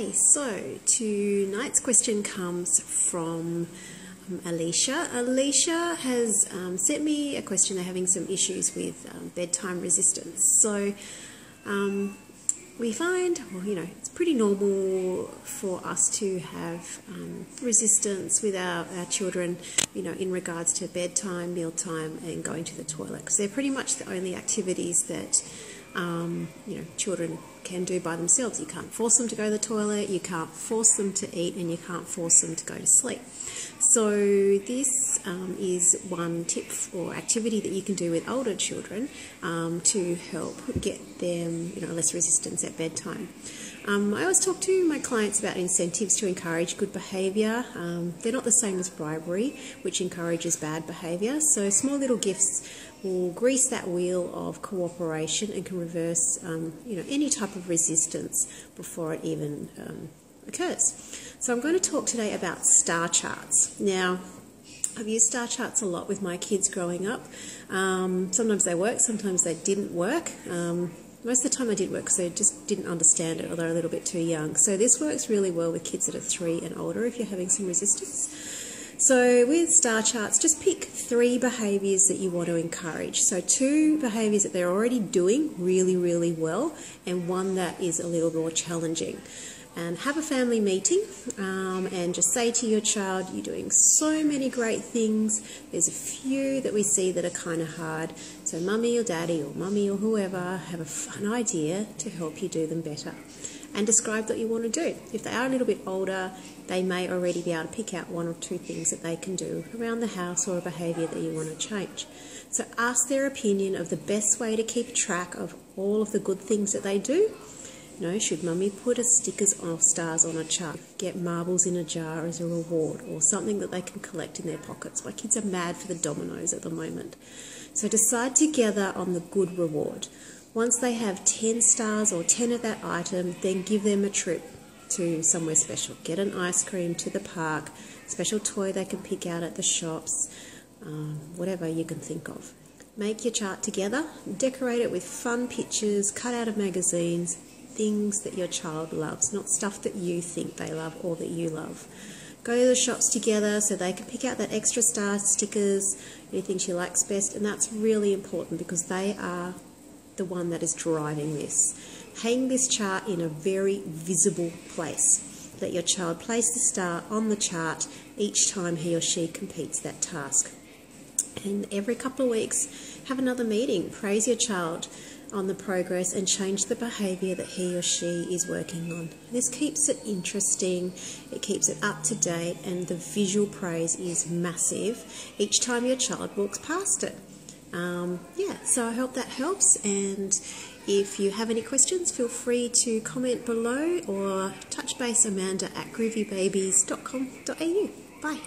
Okay, so tonight's question comes from um, Alicia. Alicia has um, sent me a question. They're having some issues with um, bedtime resistance. So um, we find, well, you know, it's pretty normal for us to have um, resistance with our, our children, you know, in regards to bedtime, mealtime, and going to the toilet, because they're pretty much the only activities that um, you know, children can do by themselves. You can't force them to go to the toilet, you can't force them to eat, and you can't force them to go to sleep. So this um, is one tip or activity that you can do with older children um, to help get them, you know, less resistance at bedtime. Um, I always talk to my clients about incentives to encourage good behaviour. Um, they're not the same as bribery, which encourages bad behaviour. So small little gifts will grease that wheel of cooperation and can reverse, um, you know, any type of resistance before it even um, occurs. So I'm going to talk today about star charts. Now, I've used star charts a lot with my kids growing up. Um, sometimes they work, sometimes they didn't work. Um, most of the time they did work because they just didn't understand it they're a little bit too young. So this works really well with kids that are three and older if you're having some resistance. So with star charts, just pick three behaviours that you want to encourage. So two behaviours that they're already doing really, really well and one that is a little more challenging and have a family meeting um, and just say to your child, You're doing so many great things. There's a few that we see that are kind of hard. So, mummy or daddy or mummy or whoever have a fun idea to help you do them better. And describe what you want to do. If they are a little bit older, they may already be able to pick out one or two things that they can do around the house or a behaviour that you want to change. So, ask their opinion of the best way to keep track of all of the good things that they do no, should mummy put a stickers or stars on a chart? Get marbles in a jar as a reward or something that they can collect in their pockets. My kids are mad for the dominoes at the moment. So decide together on the good reward. Once they have 10 stars or 10 of that item, then give them a trip to somewhere special. Get an ice cream to the park, special toy they can pick out at the shops, um, whatever you can think of. Make your chart together, decorate it with fun pictures cut out of magazines, things that your child loves, not stuff that you think they love or that you love. Go to the shops together so they can pick out that extra star stickers, anything she likes best, and that's really important because they are the one that is driving this. Hang this chart in a very visible place. Let your child place the star on the chart each time he or she completes that task. And every couple of weeks, have another meeting. Praise your child on the progress and change the behaviour that he or she is working on. This keeps it interesting, it keeps it up to date, and the visual praise is massive each time your child walks past it. Um, yeah, so I hope that helps. And if you have any questions, feel free to comment below or touch base Amanda at groovybabies.com.au. Bye.